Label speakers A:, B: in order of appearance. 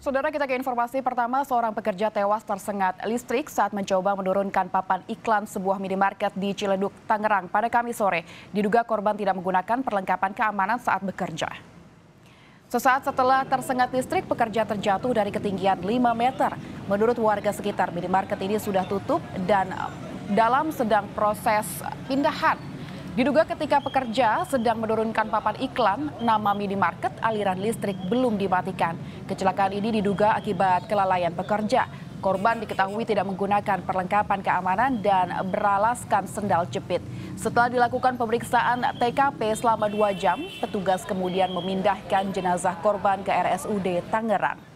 A: Saudara kita ke informasi pertama, seorang pekerja tewas tersengat listrik saat mencoba menurunkan papan iklan sebuah minimarket di Ciledug, Tangerang pada Kamis sore. Diduga korban tidak menggunakan perlengkapan keamanan saat bekerja. Sesaat setelah tersengat listrik, pekerja terjatuh dari ketinggian 5 meter. Menurut warga sekitar, minimarket ini sudah tutup dan dalam sedang proses pindahan. Diduga ketika pekerja sedang menurunkan papan iklan nama minimarket, aliran listrik belum dimatikan. Kecelakaan ini diduga akibat kelalaian pekerja. Korban diketahui tidak menggunakan perlengkapan keamanan dan beralaskan sendal jepit. Setelah dilakukan pemeriksaan TKP selama dua jam, petugas kemudian memindahkan jenazah korban ke RSUD Tangerang.